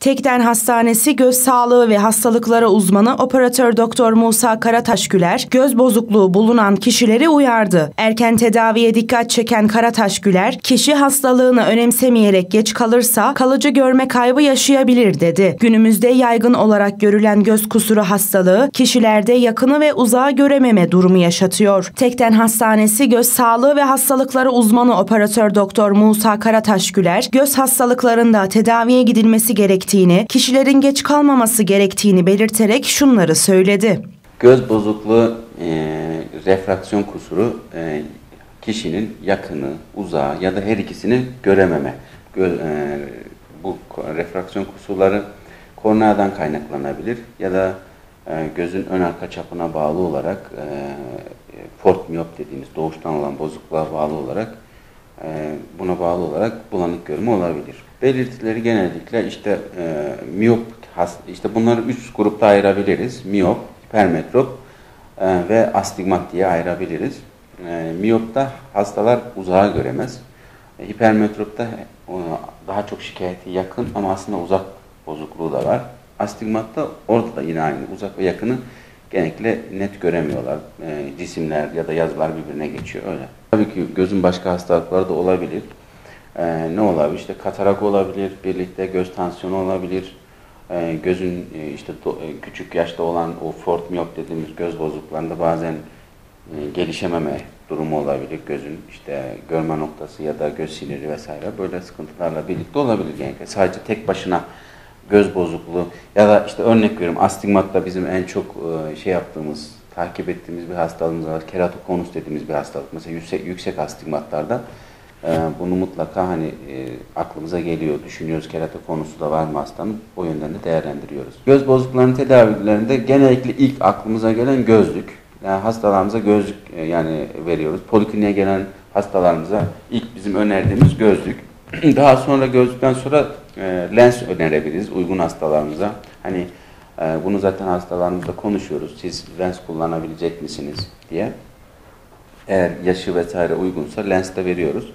Tekden Hastanesi Göz Sağlığı ve Hastalıkları uzmanı operatör doktor Musa Karataşgüler göz bozukluğu bulunan kişileri uyardı. Erken tedaviye dikkat çeken Karataşgüler, kişi hastalığını önemsemeyerek geç kalırsa kalıcı görme kaybı yaşayabilir dedi. Günümüzde yaygın olarak görülen göz kusuru hastalığı kişilerde yakını ve uzağı görememe durumu yaşatıyor. Tekden Hastanesi Göz Sağlığı ve Hastalıkları uzmanı operatör doktor Musa Karataşgüler, göz hastalıklarında tedaviye gidilmesi gerektiğini gerektiğini, kişilerin geç kalmaması gerektiğini belirterek şunları söyledi. Göz bozukluğu, e, refraksiyon kusuru e, kişinin yakını, uzağı ya da her ikisini görememe. Gö, e, bu refraksiyon kusurları korneadan kaynaklanabilir ya da e, gözün ön arka çapına bağlı olarak e, fort miyop dediğimiz doğuştan olan bozukluğa bağlı olarak e, buna bağlı olarak bulanık görme olabilir. Belirtileri genellikle işte e, miyop, işte bunları üç grupta ayırabiliriz. Miyop, hipermetrop e, ve astigmat diye ayırabiliriz. E, miyopta hastalar uzağa göremez. E, hipermetropta e, daha çok şikayeti yakın ama aslında uzak bozukluğu da var. Astigmatta orada da yine aynı uzak ve yakını genellikle net göremiyorlar. E, cisimler ya da yazılar birbirine geçiyor öyle. Tabii ki gözün başka hastalıkları da olabilir. Ee, ne olabilir? İşte katarak olabilir, birlikte göz tansiyonu olabilir. Ee, gözün e, işte do, e, küçük yaşta olan o fort miyop dediğimiz göz bozukluklarında bazen e, gelişememe durumu olabilir gözün işte görme noktası ya da göz siniri vesaire böyle sıkıntılarla birlikte olabilir genellikle. Sadece tek başına göz bozukluğu ya da işte örnek veriyorum astigmatta bizim en çok e, şey yaptığımız takip ettiğimiz bir hastalığımız var. Keratokonus dediğimiz bir hastalık. Mesela yüksek, yüksek astigmatlarda e, bunu mutlaka hani e, aklımıza geliyor. Düşünüyoruz keratokonusu da var mı hastanın? O yönden de değerlendiriyoruz. Göz bozukluklarının tedavilerinde genellikle ilk aklımıza gelen gözlük. Yani hastalarımıza gözlük yani veriyoruz. Polikliniğe gelen hastalarımıza ilk bizim önerdiğimiz gözlük. Daha sonra gözlükten sonra e, lens önerebiliriz uygun hastalarımıza. Hani ee, bunu zaten hastalarımızla konuşuyoruz. Siz lens kullanabilecek misiniz diye. Eğer yaşı vesaire uygunsa lens de veriyoruz.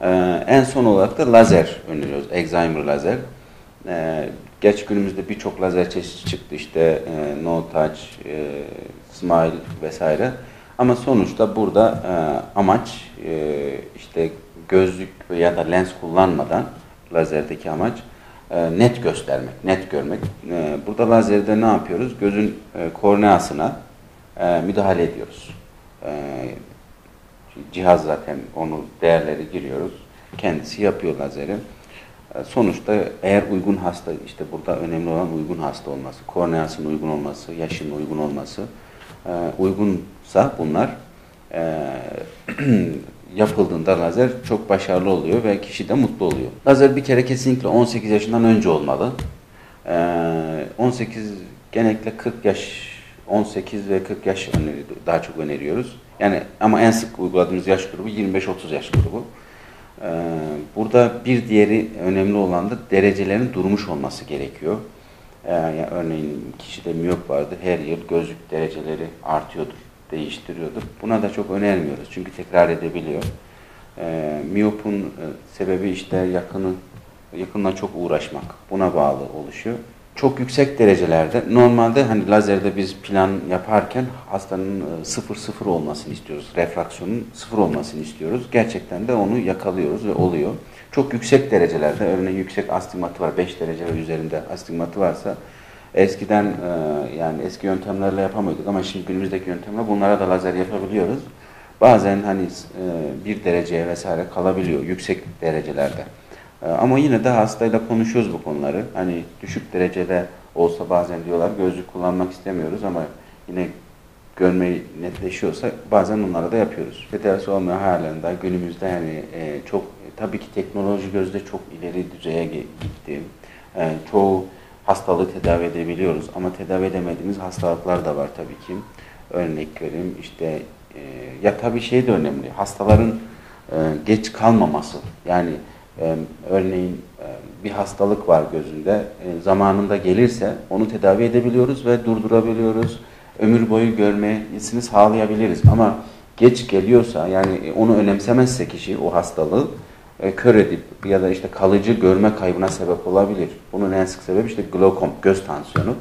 Ee, en son olarak da lazer öneriyoruz. Excimer lazer. Geç günümüzde birçok lazer çeşidi çıktı. İşte e, no touch, e, smile vesaire. Ama sonuçta burada e, amaç işte gözlük ya da lens kullanmadan lazerdeki amaç e, net göstermek, net görmek. E, burada lazerde ne yapıyoruz? Gözün e, korneasına müdahale ediyoruz. Cihaz zaten onu değerleri giriyoruz. Kendisi yapıyor lazeri. Sonuçta eğer uygun hasta, işte burada önemli olan uygun hasta olması, korneasının uygun olması, yaşın uygun olması, uygunsa bunlar yapıldığında lazer çok başarılı oluyor ve kişi de mutlu oluyor. Lazer bir kere kesinlikle 18 yaşından önce olmalı. Ee, 18 genellikle 40 yaş 18 ve 40 yaş daha çok öneriyoruz. Yani ama en sık uyguladığımız yaş grubu 25-30 yaş grubu. Ee, burada bir diğeri önemli olan da derecelerin durmuş olması gerekiyor. Ee, yani örneğin kişide miyop vardı, her yıl gözlük dereceleri artıyordur değiştiriyordur. Buna da çok önermiyoruz çünkü tekrar edebiliyor. E, miyopun sebebi işte yakını yakınla çok uğraşmak. Buna bağlı oluşuyor. Çok yüksek derecelerde normalde hani lazerde biz plan yaparken hastanın e, sıfır sıfır olmasını istiyoruz. Refraksiyonun sıfır olmasını istiyoruz. Gerçekten de onu yakalıyoruz ve oluyor. Çok yüksek derecelerde örneğin yüksek astigmatı var 5 derece üzerinde astigmatı varsa Eskiden e, yani eski yöntemlerle yapamıyorduk ama şimdi günümüzdeki yöntemle bunlara da lazer yapabiliyoruz. Bazen hani e, bir dereceye vesaire kalabiliyor yüksek derecelerde. E, ama yine de hastayla konuşuyoruz bu konuları. Hani düşük derecede olsa bazen diyorlar gözlük kullanmak istemiyoruz ama yine görmeyi netleşiyorsa bazen onlara da yapıyoruz. Tedavisi olmayan halen günümüzde yani e, çok tabii ki teknoloji gözde çok ileri düzeye gitti. E, çoğu hastalığı tedavi edebiliyoruz. Ama tedavi edemediğimiz hastalıklar da var tabii ki. Örnek vereyim işte e, ya tabii şey de önemli. Hastaların e, geç kalmaması. Yani e, örneğin e, bir hastalık var gözünde. E, zamanında gelirse onu tedavi edebiliyoruz ve durdurabiliyoruz. Ömür boyu görmesini sağlayabiliriz. Ama geç geliyorsa yani onu önemsemezse kişi o hastalığı e, kör edip ya da işte kalıcı görme kaybına sebep olabilir. Bunun en sık sebebi işte glokom, göz tansiyonu.